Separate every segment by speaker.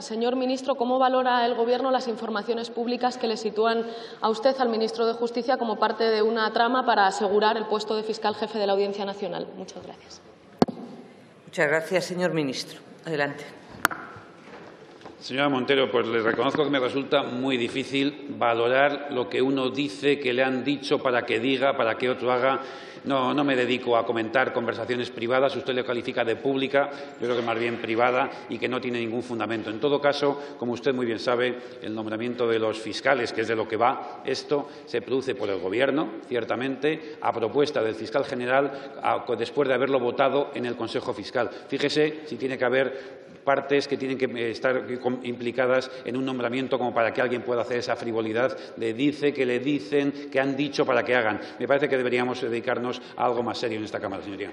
Speaker 1: Señor ministro, ¿cómo valora el Gobierno las informaciones públicas que le sitúan a usted, al ministro de Justicia, como parte de una trama para asegurar el puesto de fiscal jefe de la Audiencia Nacional? Muchas gracias.
Speaker 2: Muchas gracias, señor ministro. Adelante.
Speaker 3: Señora Montero, pues le reconozco que me resulta muy difícil valorar lo que uno dice, que le han dicho para que diga, para que otro haga. No, no me dedico a comentar conversaciones privadas. Usted le califica de pública, yo creo que más bien privada y que no tiene ningún fundamento. En todo caso, como usted muy bien sabe, el nombramiento de los fiscales, que es de lo que va esto, se produce por el Gobierno, ciertamente, a propuesta del fiscal general, después de haberlo votado en el Consejo Fiscal. Fíjese si tiene que haber partes que tienen que eh, estar implicadas en un nombramiento como para que alguien pueda hacer esa frivolidad de dice, que le dicen, que han dicho para que hagan. Me parece que deberíamos dedicarnos a algo más serio en esta Cámara, señoría.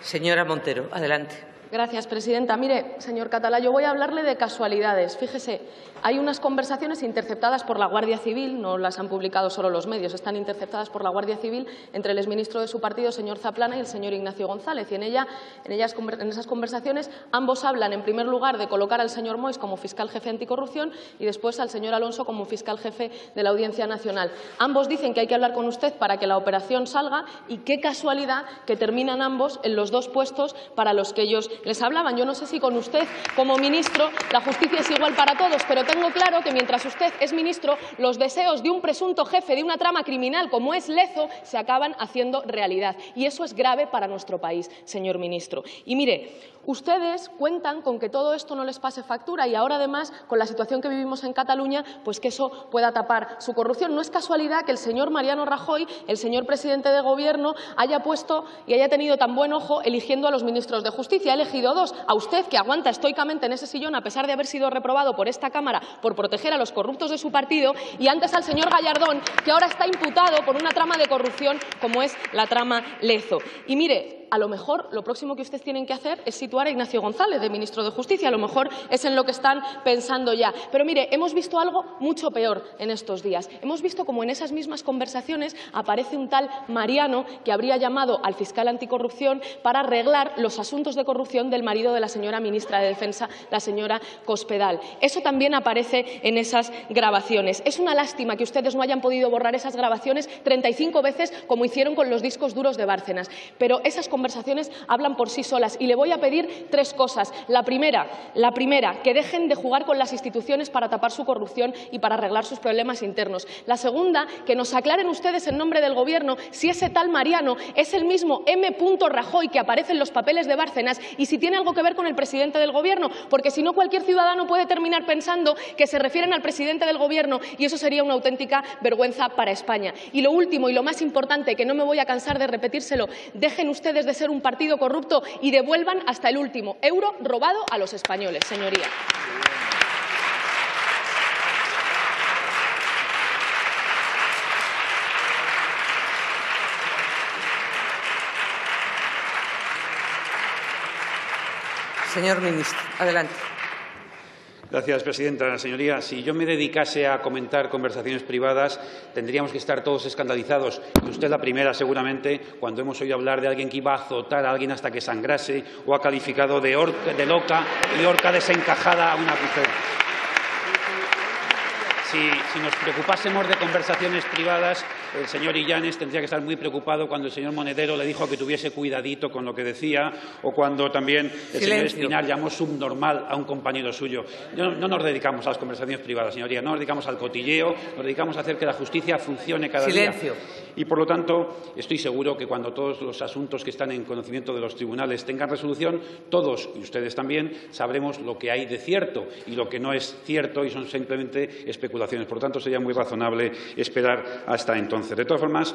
Speaker 2: Señora Montero, adelante.
Speaker 1: Gracias, presidenta. Mire, señor Catalá, yo voy a hablarle de casualidades. Fíjese, hay unas conversaciones interceptadas por la Guardia Civil, no las han publicado solo los medios, están interceptadas por la Guardia Civil entre el exministro de su partido, señor Zaplana, y el señor Ignacio González. Y en, ella, en, ellas, en esas conversaciones ambos hablan, en primer lugar, de colocar al señor Mois como fiscal jefe anticorrupción y después al señor Alonso como fiscal jefe de la Audiencia Nacional. Ambos dicen que hay que hablar con usted para que la operación salga y qué casualidad que terminan ambos en los dos puestos para los que ellos les hablaban. Yo no sé si con usted, como ministro, la justicia es igual para todos, pero tengo claro que mientras usted es ministro, los deseos de un presunto jefe de una trama criminal como es Lezo se acaban haciendo realidad. Y eso es grave para nuestro país, señor ministro. Y mire, ustedes cuentan con que todo esto no les pase factura y ahora, además, con la situación que vivimos en Cataluña, pues que eso pueda tapar su corrupción. No es casualidad que el señor Mariano Rajoy, el señor presidente de Gobierno, haya puesto y haya tenido tan buen ojo eligiendo a los ministros de Justicia. Dos. A usted, que aguanta estoicamente en ese sillón a pesar de haber sido reprobado por esta Cámara por proteger a los corruptos de su partido, y antes al señor Gallardón, que ahora está imputado por una trama de corrupción como es la trama Lezo. Y mire, a lo mejor lo próximo que ustedes tienen que hacer es situar a Ignacio González de ministro de Justicia. A lo mejor es en lo que están pensando ya. Pero mire, hemos visto algo mucho peor en estos días. Hemos visto como en esas mismas conversaciones aparece un tal Mariano que habría llamado al fiscal anticorrupción para arreglar los asuntos de corrupción del marido de la señora ministra de Defensa, la señora Cospedal. Eso también aparece en esas grabaciones. Es una lástima que ustedes no hayan podido borrar esas grabaciones 35 veces como hicieron con los discos duros de Bárcenas. Pero esas conversaciones hablan por sí solas y le voy a pedir tres cosas. La primera, la primera, que dejen de jugar con las instituciones para tapar su corrupción y para arreglar sus problemas internos. La segunda, que nos aclaren ustedes en nombre del Gobierno si ese tal Mariano es el mismo M. Rajoy que aparece en los papeles de Bárcenas y si tiene algo que ver con el presidente del Gobierno, porque si no cualquier ciudadano puede terminar pensando que se refieren al presidente del Gobierno y eso sería una auténtica vergüenza para España. Y lo último y lo más importante, que no me voy a cansar de repetírselo, dejen ustedes de ser un partido corrupto y devuelvan hasta el último euro robado a los españoles, señoría.
Speaker 2: Señor ministro, adelante.
Speaker 3: Gracias, presidenta. Señoría, si yo me dedicase a comentar conversaciones privadas, tendríamos que estar todos escandalizados. Y usted la primera, seguramente, cuando hemos oído hablar de alguien que iba a azotar a alguien hasta que sangrase o ha calificado de, de loca y orca desencajada a una mujer. Si, si, nos preocupásemos de conversaciones privadas, el señor Illanes tendría que estar muy preocupado cuando el señor Monedero le dijo que tuviese cuidadito con lo que decía o cuando también el señor Espinar llamó subnormal a un compañero suyo. No, no, nos dedicamos a las conversaciones privadas, señoría, no nos dedicamos al cotilleo, nos dedicamos a hacer que la justicia funcione cada
Speaker 2: Silencio.
Speaker 3: día. Y, por lo tanto, estoy seguro que cuando todos los asuntos que están en conocimiento de los tribunales tengan resolución, todos, y ustedes también, sabremos lo que hay de cierto y lo que no es cierto y son simplemente especulaciones por tanto, sería muy razonable esperar hasta entonces. De todas formas,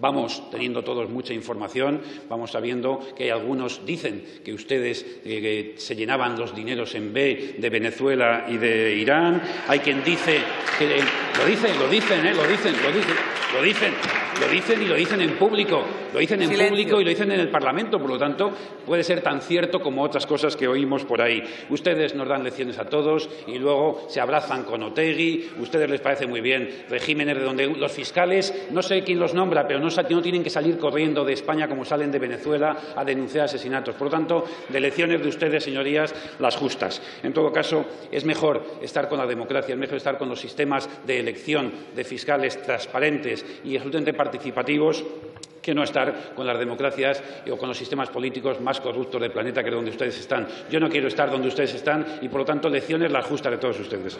Speaker 3: Vamos teniendo todos mucha información, vamos sabiendo que hay algunos dicen que ustedes eh, se llenaban los dineros en B de Venezuela y de Irán, hay quien dice que lo dicen, lo dicen, eh, lo dicen, lo dicen. Lo dicen, lo dicen y lo dicen en público. Lo dicen en público y lo dicen en el Parlamento. Por lo tanto, puede ser tan cierto como otras cosas que oímos por ahí. Ustedes nos dan lecciones a todos y luego se abrazan con Otegui. Ustedes les parece muy bien regímenes de donde los fiscales, no sé quién los nombra, pero no, no tienen que salir corriendo de España como salen de Venezuela a denunciar asesinatos. Por lo tanto, de lecciones de ustedes, señorías, las justas. En todo caso, es mejor estar con la democracia, es mejor estar con los sistemas de elección de fiscales transparentes y absolutamente participativos que no estar con las democracias o con los sistemas políticos más corruptos del planeta, que es donde ustedes están. Yo no quiero estar donde ustedes están y, por lo tanto, lecciones las justas de todos ustedes.